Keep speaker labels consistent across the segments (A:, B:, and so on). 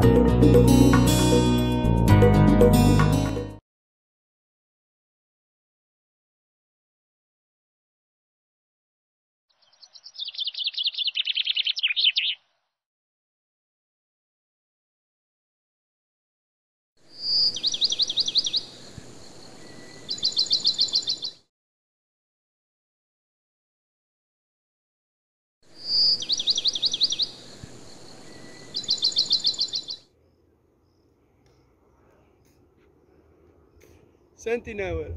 A: Música Noel.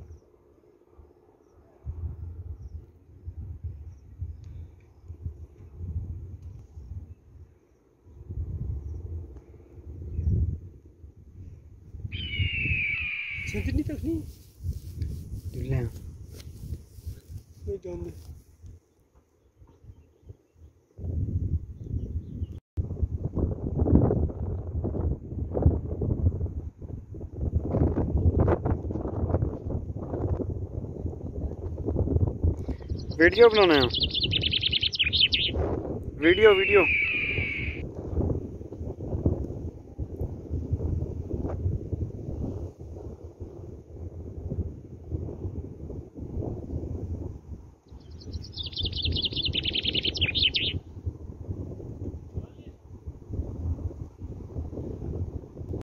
A: Sentini toch niet?
B: Dullen.
A: Nee, dan.
B: Video बनाना है। Video video.